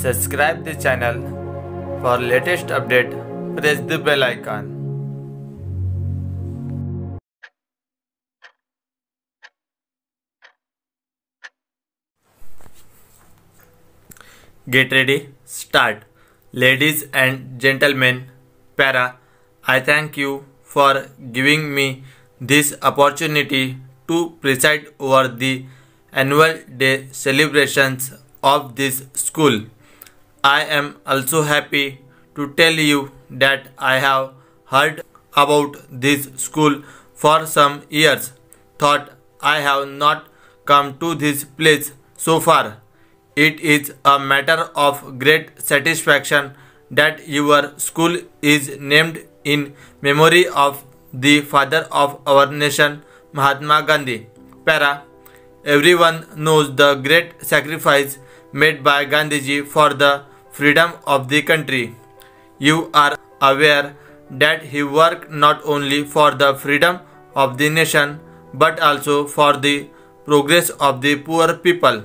Subscribe the channel for latest update. Press the bell icon. Get ready, start. Ladies and gentlemen, Para, I thank you for giving me this opportunity to preside over the annual day celebrations of this school. I am also happy to tell you that I have heard about this school for some years. Thought I have not come to this place so far. It is a matter of great satisfaction that your school is named in memory of the father of our nation, Mahatma Gandhi. Para, everyone knows the great sacrifice made by Gandhiji for the freedom of the country. You are aware that he worked not only for the freedom of the nation but also for the progress of the poor people.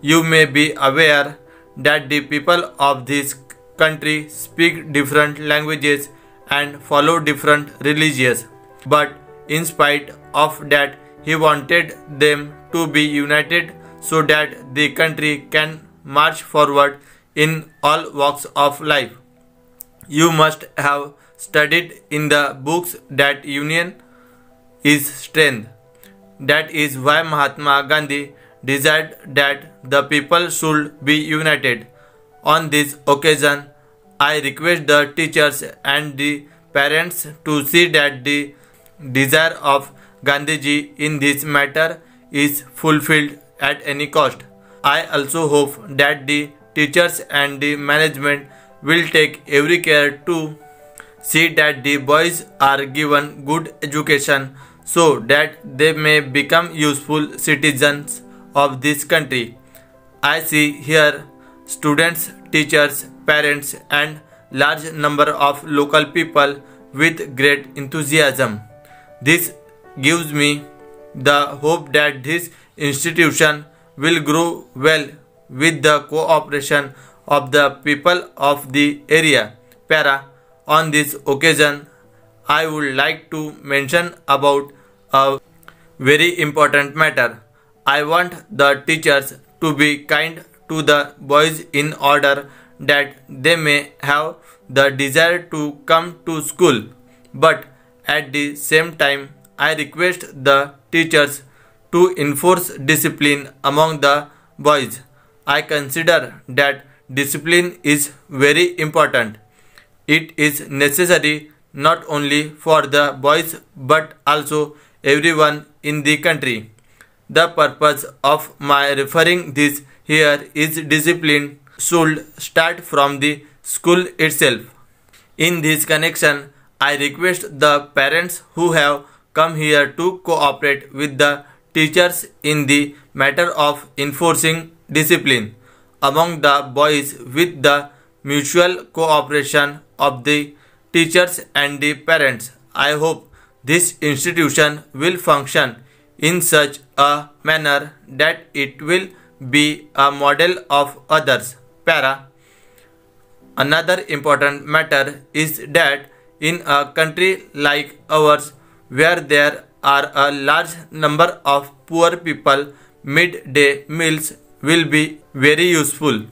You may be aware that the people of this country speak different languages and follow different religions. But in spite of that, he wanted them to be united so that the country can march forward in all walks of life. You must have studied in the books that union is strength. That is why Mahatma Gandhi desired that the people should be united. On this occasion, I request the teachers and the parents to see that the desire of Gandhiji in this matter is fulfilled at any cost. I also hope that the teachers and the management will take every care to see that the boys are given good education so that they may become useful citizens of this country. I see here students, teachers, parents and large number of local people with great enthusiasm. This gives me the hope that this institution will grow well with the cooperation of the people of the area. Para, on this occasion, I would like to mention about a very important matter. I want the teachers to be kind to the boys in order that they may have the desire to come to school. But at the same time, I request the teachers to enforce discipline among the boys. I consider that discipline is very important. It is necessary not only for the boys but also everyone in the country. The purpose of my referring this here is discipline should start from the school itself. In this connection, I request the parents who have come here to cooperate with the teachers in the matter of enforcing discipline among the boys with the mutual cooperation of the teachers and the parents. I hope this institution will function in such a manner that it will be a model of others. Para. Another important matter is that in a country like ours where there are a large number of poor people, midday meals will be very useful.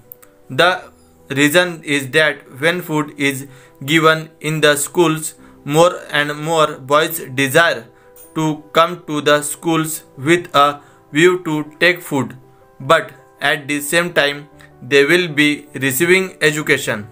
The reason is that when food is given in the schools, more and more boys desire to come to the schools with a view to take food, but at the same time, they will be receiving education.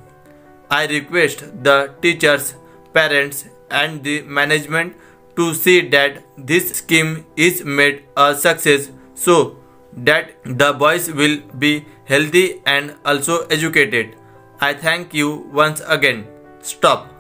I request the teachers, parents, and the management to see that this scheme is made a success so that the boys will be healthy and also educated. I thank you once again. Stop.